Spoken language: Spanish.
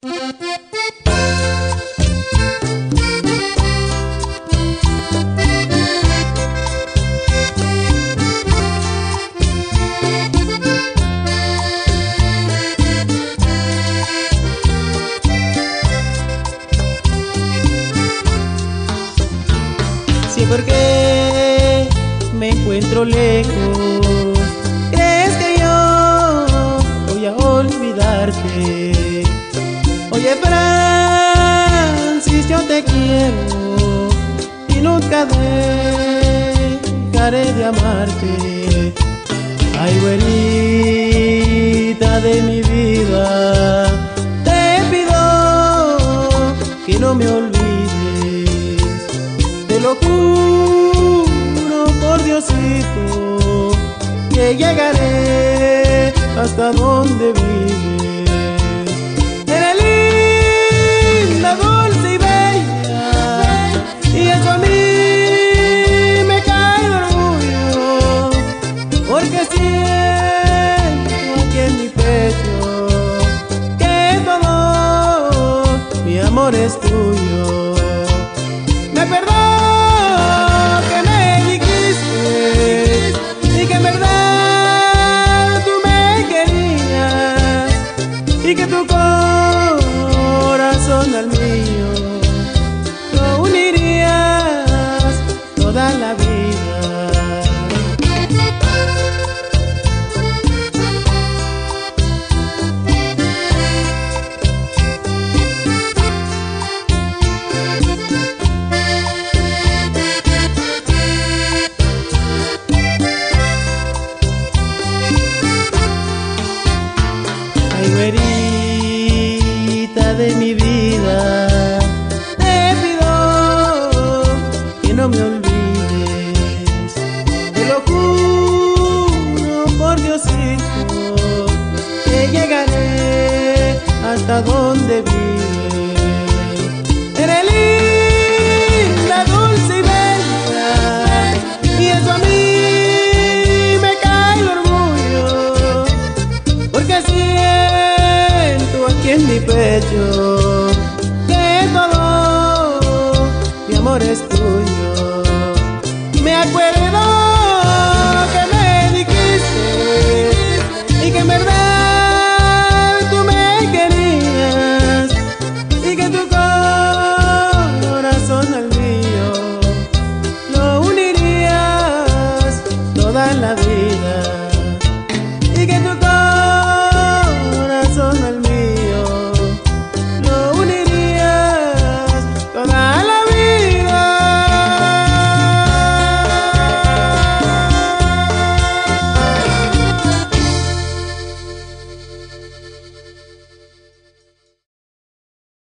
Sí, porque me encuentro lejos. Francis, yo te quiero y nunca dejaré de amarte. Ay, güerita de mi vida, te pido que no me olvides. Te lo juro por Diosito que llegaré hasta donde vives. Es. Me perdón que me dijiste y que en verdad tú me querías y que tu corazón al mío lo unirías toda la vida. Güerita de mi vida, te pido que no me olvides. Te lo juro por Diosito que llegaré hasta donde vives. Eres linda, dulce y bella, y eso a mí me cae orgullo porque siento en mi pecho que todo mi amor es tuyo. Me acuerdo